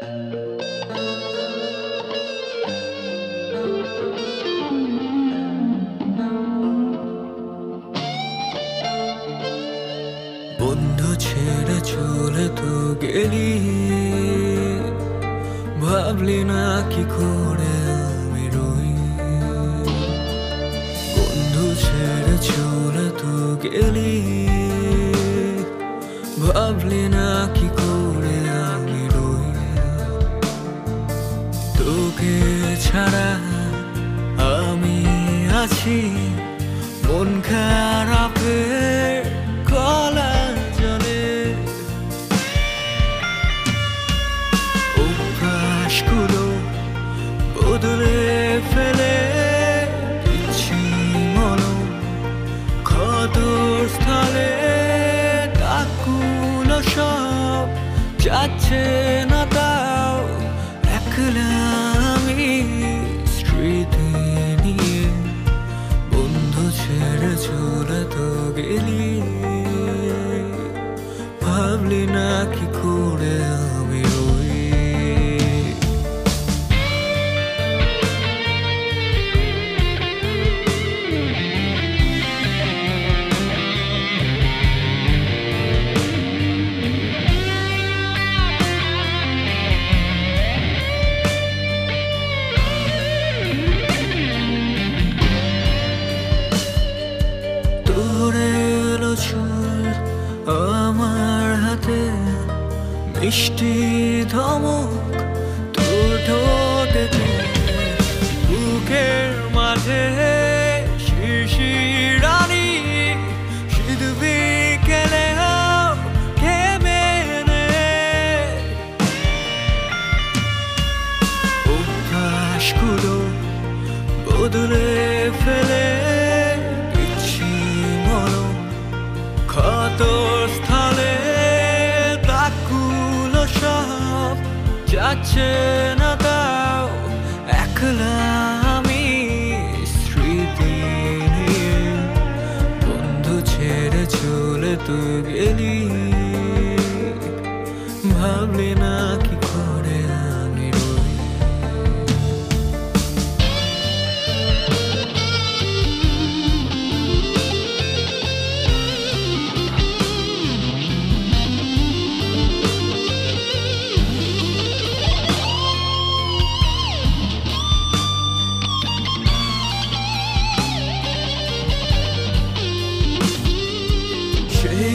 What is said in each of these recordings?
বন্ধু ছেড়ে চলে তো গেলি। ভাবলি না কি করে আমি রই। বন্ধু ছেড়ে চলে তো গেলি। ভাবলি না কি ছাড়া আমি আছি। মন খারাপের কলা জলে। অভ্যাসগুলো ফেলে দিচ্ছি মনো। ক্ষতর স্থলে দাগগুলো সব যাচ্ছে করে মিষ্টি ধমক তোর ঠোঁটেতে বুকের মাঝে শিশিরানি শীত বিকেলে থেমে নে অভ্যাসগুলো বদলে ফেলে যাচ্ছে না তাও আমি স্মৃতি বন্ধু ছেড়ে চলে তো গেলি। ভাবলি না কি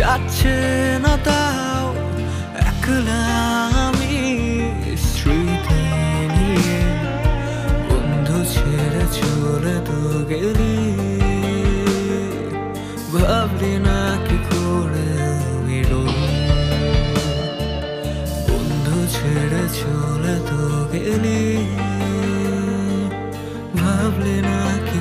যাচ্ছে না তাও, একলা আমি স্মৃতি নিয়ে বন্ধু ছেড়ে চলে তো গেলি। ভাবলি না কি করে বন্ধু ছেড়ে চলে তো গেলি। ভাবলি না কি